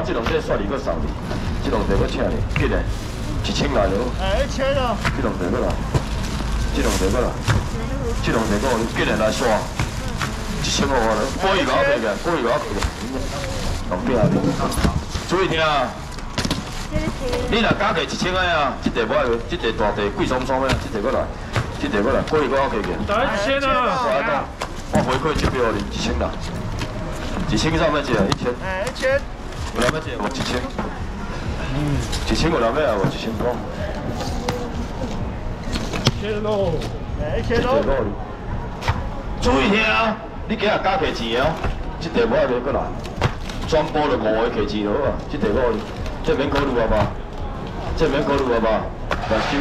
啊，这两块刷二个送你，这两块我请你，几个？一千来了。哎，一千啊！这两块过来，这两块过来，这两块过来，几个来刷？一千五了，过一个可以个，过一个可以个。两边啊，注意听啊！你若加价一千个啊，这地买个，这地大地贵松松的，这地过来，这地过来，过一个可以个。来一千啊！我回馈就给我一千啦，一千上面借一千。哎，一千。我两百借我一千。嗯，一千我两百啊，我一千多。一千喽，哎，一千喽。注意听啊，你今日加价钱哦，这地我还过来，全部就五个价钱好啊，这地我，这免考虑啊吧，这免考虑啊吧，来收。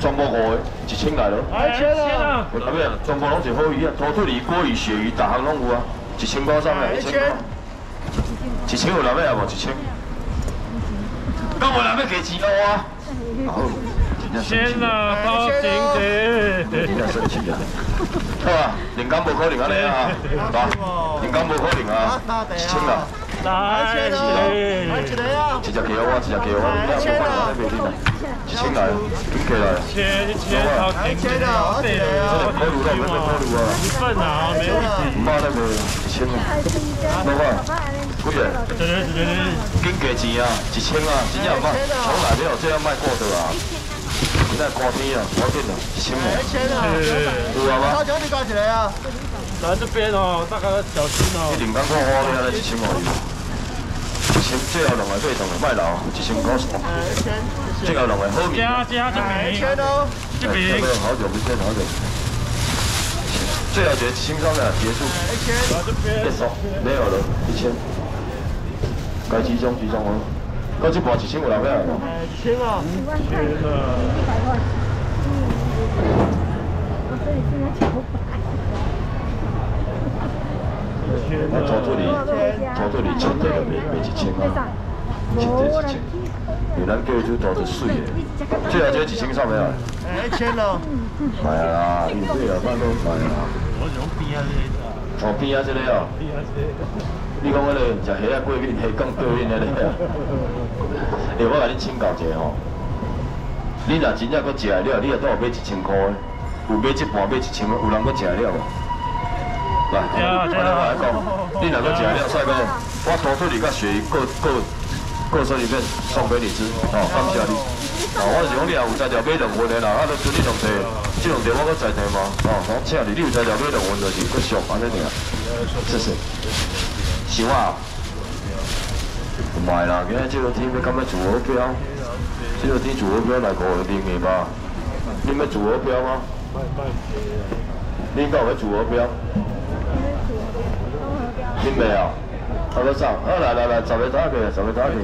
全部五个，一千来咯。一千啊！有哪边？全部拢是好鱼啊，土腿鱼、锅鱼、鳕鱼，大项拢有啊。一千块上面，一千。一千有哪边啊？无一千。咁我哪边给钱啊？好，千啊，包顶的。真正生气啊！好啊，人工无可能安尼啊，爸，人工无可能啊，一千啊。来，一千啊！一只给我，一只给我，你两百块在边边啊？一千来，点起来？千一千，好一千啊！好点啊！考虑了，没没考虑啊？一份啊，没问题。唔那个一千啊，老板，几个？对对对对。紧价钱啊，一千啊，真正卖，从来没有这样卖过的啊！现在寒天啊，我紧了，一千啊。一千啊！有啊吗？他叫你挂起来啊！来这边哦，大家小心哦。一定讲看花了，一千五。一千，最后两个被动的卖老，一千九十。最后两个好面。加加这边。一千哦，这边。好久不见，好久。最后一千上面结束。一千。结束，没有了，一千。该集中集中哦。该这盘一千有哪边啊？一千啊。一万块。一百块。我这里现在九百。我做这里，做这个卖卖一千啊，穿这一千，因为咱叫就做得水的，最后这一千上没啊？哎，一千咯。系啊，因为这啊，反正系啊。我用边啊这个。哦，边啊这个哦。边啊这个。你讲迄个食虾啊过瘾，虾讲过瘾的咧啊？哎，我甲你请教一下吼，你若真正搁食了，你也都有买一千块的，有买一半买一千，有人搁食了无？来，我来讲，你两个吃了，帅哥，我多出你甲鳕鱼，各各各说一遍，送给你吃，哦，感谢你。哦，我是讲你也有在条买两份的啦，啊，都准你两提，这两提我搁在提吗？哦，我请你，你有在条买两份就是搁俗安尼定啊？谢谢。想啊？唔系啦，今日这个天要咁样做好标，这个天做好标来过年嘅吧？你咪做好标吗？你应该会做好标。听未啊？头个上，好来来来，十个打去，十个打去。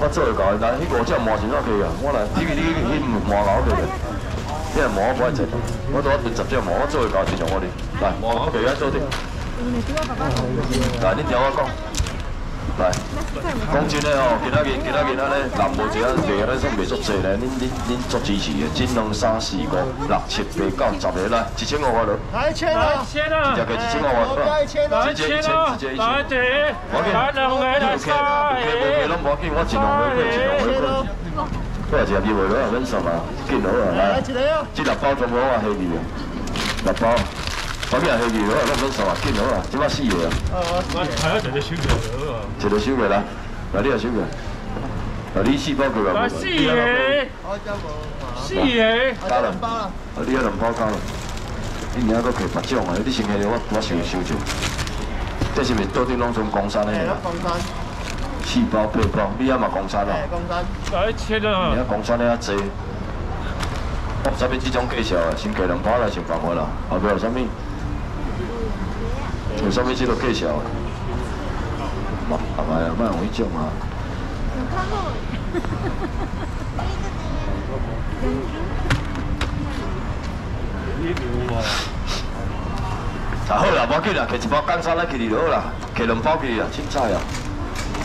我做会搞，但迄五只毛钱哪去啊？我来，你你你毛老去，你系毛我不爱食，我做一十只毛，我做会搞就用我哋。来，毛我俾佢做啲。来，你听我讲。来，讲真诶哦，其他件、其他件安尼，南无一啊，地安尼算袂足济咧。恁、恁、恁足支持的，一、两、三、四、五、六、七、八、九、十个来，一千五块咯。来一千啊！一千啊！直接给一千五块，来一千啊！一千啊！直接一千。来一我给来两个，来三个。不给拢无紧，我尽量回馈，尽量回馈。我也是二位了，免送啊，紧好啊，来。这六包全部我黑去的，六包。我边黑鱼，我攞攞手啊，見到啊，點解輸嘢啊？係啊，直接燒嘅好啊。直接燒嘅啦，嗱呢個燒嘅，嗱呢四包佢話。嗱四嘢，四嘢，加兩包啦。啊呢一兩包加啦，你而家個佢白醬啊，啲先嘅我我少少少。這是咪多啲攏從江山咧？係啊，江山。四包八包，你阿嘛江山啊？係江山。來切啊！而家江山咧一隻，我這邊這種介绍啊，先加两包来先辦好啦，後邊有啥物？有啥物这个介绍？嘛，系咪啊？蛮容易种啊。有看过。啊好啦，无紧啦，摕一包干沙来去就好啦，摕两包去啊，凊彩啊。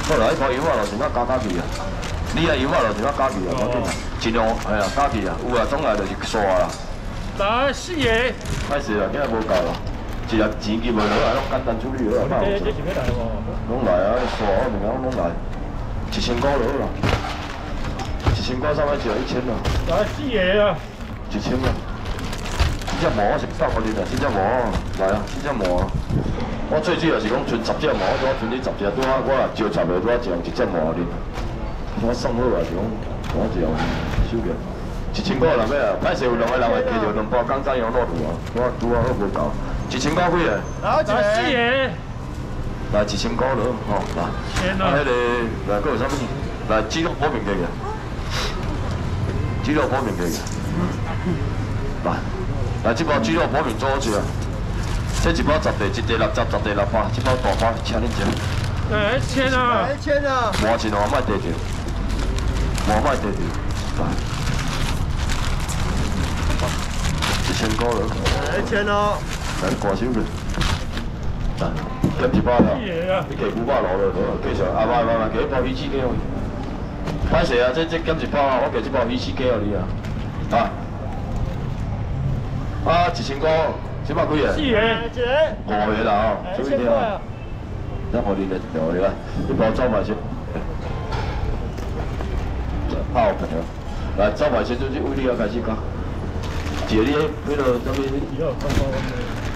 好啦，一包油啊，就先啊加加去啊。你啊油啊，就先啊加去啊，无紧啦，尽量系啊加去啊，有啊总来就是刷啦。来四爷。开始啦，今日无够啦。一日钱寄袂落来，拢简单处理好啊。这这是要来无？拢来啊！刷我明仔拢来。一千块就一千块上面就一千啦，来四个啊！一千啊。这只毛我是送互你啦，这只毛来啊，这只毛啊。我最主要是讲存十只毛，我拄存你十只，拄啊我若招十个，拄啊一人一只毛哩。我送好啊，是讲我一人收着。一千块啦，咩啊？歹势有两个人会加着两包港仔羊肉肚啊，我拄啊好无够。一千块几个？然后来四个，来一千块了，吼来。天啊，迄来，佫有啥物？来鸡肉薄面给个，鸡肉薄面给个。来，来这包鸡肉薄面做好吃啊。这一包十块，一块六十，十块六百，这包大包，请恁食。来千啊！一千啊！换钱哦，莫地着，莫莫地着。来，一千块了。一千哦！来挂手去。啊，减一包啦。你给五百落了，继续啊，慢慢慢，给一包鱼翅给我。歹势啊，这这减一包啊，我给这包鱼翅给互你啊。啊，啊，一千块，几个？四个，来签！五个啦注意点啊签过啊！！咱互你来，互你看，一包招牌先。好朋友，来招牌先就是为你要开始讲。一个你迄个什么？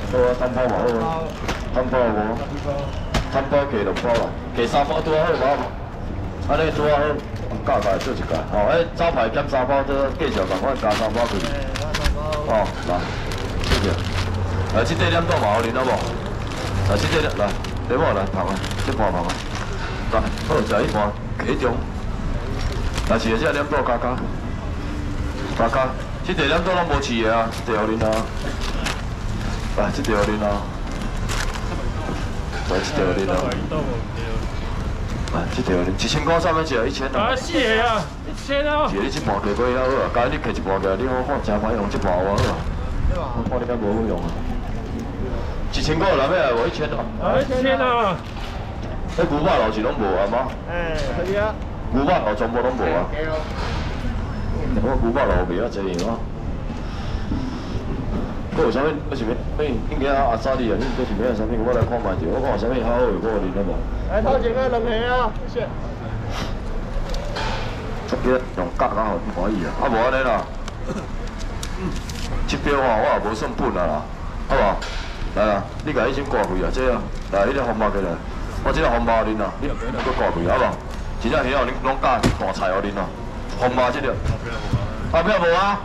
好啊，汤包嘛好啊，汤包无？三包给六包啦，给三包多好无？安尼多好，加加做一届。哦，迄招牌减三包，这继续共款加三包去。哦，来，谢谢。来，这块两豆嘛，好啉好无？来，这块来，你无来捧啊，这盘捧啊。来，好，食一盘，起中。来，是这两豆加加，加加。这块两豆拢无饲的啊，这块互恁啊。来，这块互恁啊。来，这块互恁啊。来，这块互恁，一千块上面只一千啊来。四个啊！一千啊！是你这半价过了好啊，假如你摕一盘起来，你好看真歹用这盘有啊好啊。我看你敢无好用啊？一千块内面无一千哦。来千啊！迄牛肉老是拢无啊吗？哎，可以啊。牛肉老全部拢无啊。给哦。我牛肉肉袂啊济啊。佫有啥物？佫是咩？咩？应该阿沙利啊？恁佫是咩？啥物？我来看卖者，我看有啥物好好的，我有恁了无？来，涛姐个冷皮啊，谢谢。这个用角较好，不欢喜啊。啊无安尼啦。这标吼，我也无算本啊啦，好无？来啊，你甲伊先挂开啊，这啊，来，迄个红包起来，我这个红包恁啊，你搁挂开好无？真正鱼哦，恁拢加大菜哦恁哦，红包这个。后壁无啊？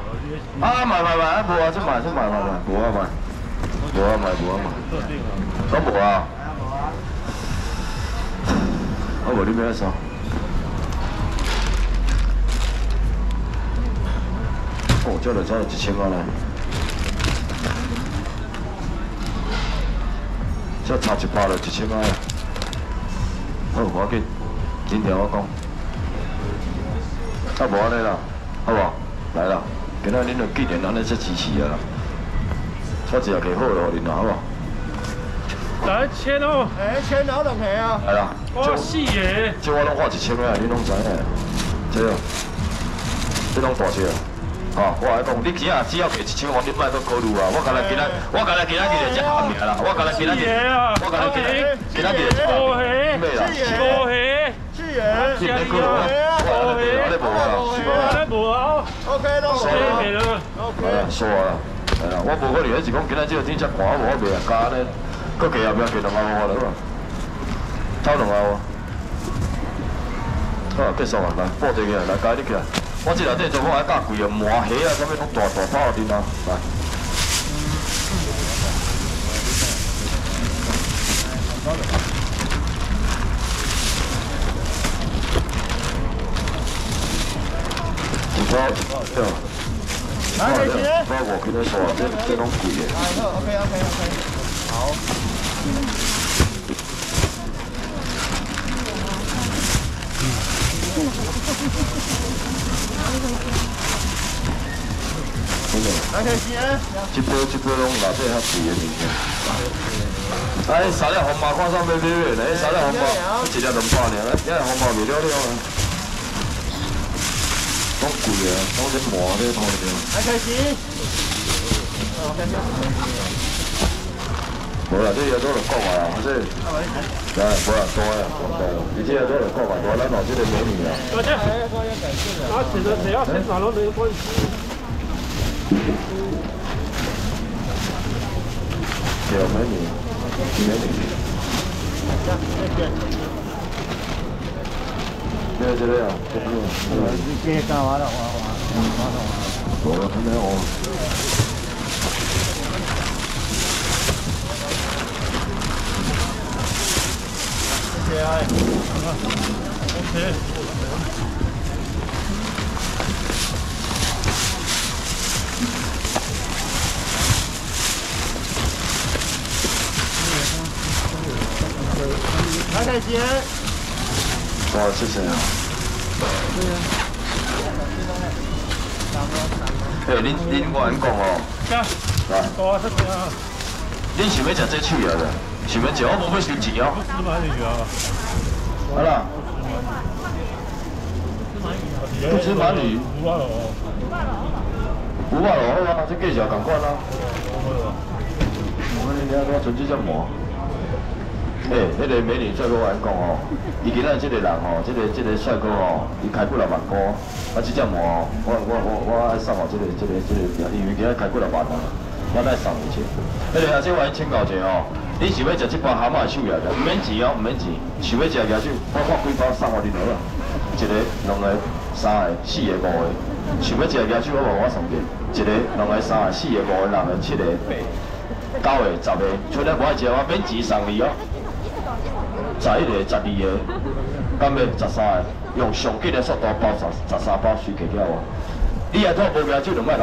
啊，卖卖卖，啊无啊，出卖出卖卖卖，无啊卖，无啊卖无啊卖，都无啊。啊无你要啥？哦，这就差一千块嘞。这差一百就一千块啊。好，我紧，今天我讲。啊，无安尼啦，好无？来啦，今仔恁就既然安尼说支持啊，我只也给好了，恁啦，好无？来千哦！哎，签好冷皮啊。来啦，我，四个！这我拢花一千块，你拢知影。这哦，这拢大车。哦，我来讲，你今仔只要给一千块，你莫搁考虑啊！我今日今仔，我今日今仔日就这暗名啦，我今日今仔日，我今日今日今仔日就这五暗名，咩啦？你别考虑啊，我来我来无啊，是来吧？无啊！OK 咯。谢谢了。来啦，说啊啦，来啦，我无可能是讲今仔这个天遮寒，我无我袂啊加呢，搁加后壁加两万块了，超两万哦。好，结束啊，来报一个来加你起来。我这内底全部爱加贵啊，麻虾啊，什么拢大大包伫啊，来。包一包对。来，可以接。包我跟你说，这这种贵的。来，，OK OK OK。好。真的。来，可以接。这波这波拢内底较贵的物件。哎，三粒红毛看上买买买呢，三粒红毛一粒两百尔，因为红毛袂了了啊。拢贵啊，拢这麻这通的。来，可以接。OK。无啦，这也都是讲啊，这，来，无啦，多呀，多，你这也都是讲啊，多咱老这个美女啊。大家，拿起的谁要先拿到没关系。小美女，美女。这这个呀，这个，这干完了，我我我我还没有。谢谢，OK。来再见。哇，谢谢。啊。哎，恁恁我安讲哦，加，来，恁想要食这手摇的，想要食我无要收钱哦。啊，好啦，不吃鳗鱼，五万哦，五百咯，好啊，这价钱共款啊。我你听我纯粹只毛。诶，迄个美女帅哥我安讲哦，伊今仔即个人哦，即个即个帅哥哦，伊开几六万箍，啊，即只毛哦，我我我我爱送哦，即个即个即个，因为今仔开几六万啊，我来送伊钱。迄个阿姐我先请教者哦，你想要食即包蛤蟆手摇的，毋免钱哦，毋免钱。想要食牙手，我看几包送我恁落啊，一个、两个、三个、四个、五个。想要食牙手，我无我送给，一个、两个、三个、四个、五个、六个、七个、八个、九个、十个，剩了无爱食我免钱送你哦。十一个、十二个，敢要十三个，用上紧的速度包十十三包水给了我。你也做无牙就两摆